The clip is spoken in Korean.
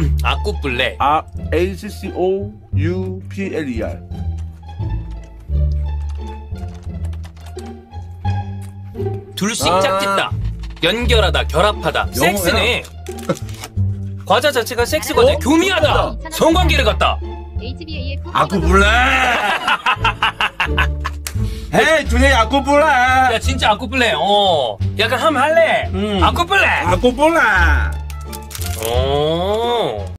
아쿠플레 아 A C C O U P L E R. 둘씩 아. 짝짓다 연결하다 결합하다 영어야? 섹스네 과자 자체가 섹스 과자 어? 교미하다 성관계를 갖다 아쿠플레. 에이 투데이 아쿠플레. 야 진짜 아쿠플레 어 약간 함 할래 음. 아쿠플레 아쿠플레.